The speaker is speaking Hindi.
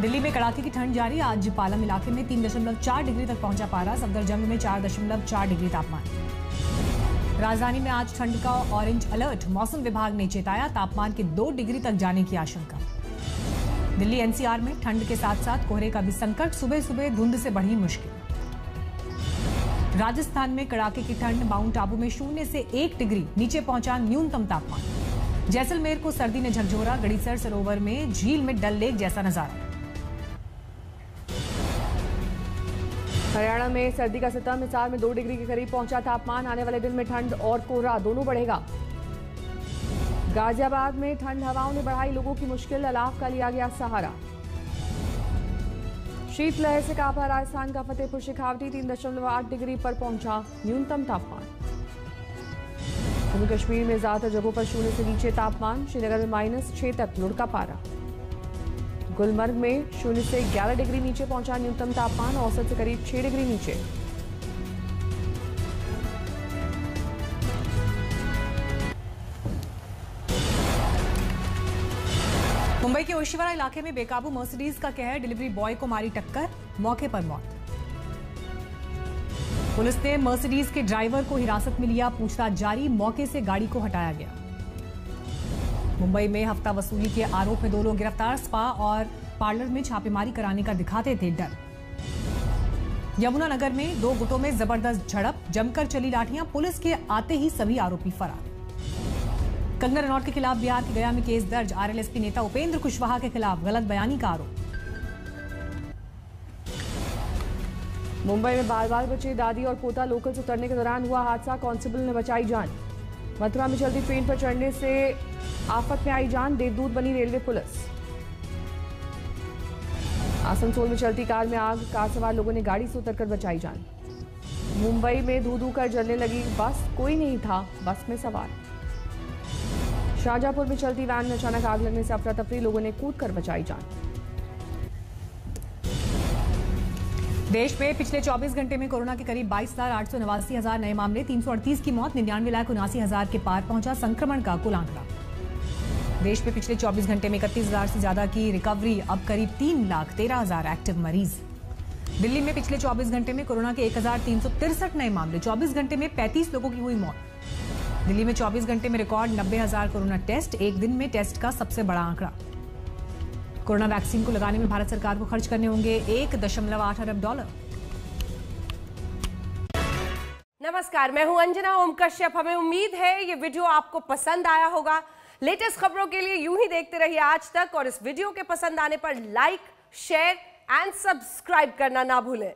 दिल्ली में कड़ाके की ठंड जारी। आज पालम इलाके में तीन दशमलव चार डिग्री तक पहुँचा पारा। सफदरजंग में चार दशमलव चार डिग्री तापमान। राजधानी में आज ठंड का ऑरेंज अलर्ट। मौसम विभाग ने चेताया, तापमान के दो डिग्री तक जाने की आशंका। दिल्ली एनसीआर में ठंड के साथ साथ कोहरे का भी संकट। सुबह सुबह धुंध से बढ़ी मुश्किल। राजस्थान में कड़ाके की ठंड, माउंट आबू में शून्य से एक डिग्री, नीचे पहुँचा न्यूनतम तापमान। जैसलमेर को सर्दी ने झकझोरा। गड़ीसर सरोवर में झील में डल लेक जैसा नज़ारा। हरियाणा में सर्दी का सतह हिसार में दो डिग्री के करीब पहुँचा तापमान, आने वाले दिन में ठंड और कोहरा दोनों बढ़ेगा। गाजियाबाद में ठंड हवाओं ने बढ़ाई लोगों की मुश्किल, अलाव का लिया गया सहारा। शीतलहर से कांपा राजस्थान का फतेहपुर शेखावटी, तीन दशमलव आठ डिग्री पर पहुँचा न्यूनतम तापमान। जम्मू कश्मीर में ज़्यादातर जगहों पर शून्य से नीचे तापमान, श्रीनगर में माइनस छह तक लुढ़का पारा। गुलमर्ग में शून्य से 11 डिग्री नीचे पहुँचा न्यूनतम तापमान, औसत से करीब 6 डिग्री नीचे। मुंबई के ओशिवारा इलाके में बेकाबू मर्सिडीज का कहर, डिलीवरी बॉय को मारी टक्कर, मौके पर मौत। पुलिस ने मर्सिडीज के ड्राइवर को हिरासत में लिया पूछताछ जारी, मौके से गाड़ी को हटाया गया। मुंबई में हफ़्ता वसूली के आरोप में दो लोग गिरफ़्तार, स्पा और पार्लर में छापेमारी कराने का दिखाते थे डर। यमुनानगर में दो गुटों में ज़बरदस्त झड़प, जमकर चली लाठियाँ, पुलिस के आते ही सभी आरोपी फरार। कंगना रनौत के खिलाफ बिहार के गया में केस दर्ज, आरएलएसपी नेता उपेंद्र कुशवाहा के खिलाफ गलत बयानी का आरोप। मुंबई में बाल बाल बचे दादी और पोता लोकल से उतरने के दौरान हुआ हादसा, कांस्टेबल ने बचाई जान। मथुरा में चलती ट्रेन पर चढ़ने से आफत में आई जान, देवदूत बनी रेलवे पुलिस। आसनसोल में चलती कार में आग, कार सवार लोगों ने गाड़ी से उतरकर बचाई जान। मुंबई में धू धू कर जलने लगी बस, कोई नहीं था, बस में सवार। शाहजहांपुर में चलती वैन में अचानक आग लगने से अफरा तफरी लोगों ने कूद कर बचाई जान। देश में पिछले 24 घंटे में कोरोना के करीब बाईस हज़ार आठ सौ नवासी हज़ार नए मामले 338 की मौत, निन्यानवे लाख उनासी हज़ार के पार पहुँचा संक्रमण का कुल आंकड़ा देश में पिछले 24 घंटे में इकतीस हज़ार से ज़्यादा की रिकवरी, अब करीब तीन लाख तेरह हज़ार एक्टिव मरीज़। दिल्ली में पिछले 24 घंटे में कोरोना के एक नए मामले 24 घंटे में 35 लोगों की हुई मौत। दिल्ली में 24 घंटे में रिकॉर्ड नब्बे कोरोना टेस्ट, एक दिन में टेस्ट का सबसे बड़ा आंकड़ा। कोरोना वैक्सीन को लगाने में भारत सरकार को खर्च करने होंगे एक दशमलव आठ अरब डॉलर। नमस्कार, मैं हूँ अंजना ओम कश्यप हमें उम्मीद है ये वीडियो आपको पसंद आया होगा। लेटेस्ट खबरों के लिए यूँ ही देखते रहिए आज तक और इस वीडियो के पसंद आने पर लाइक शेयर एंड सब्सक्राइब करना ना भूलें।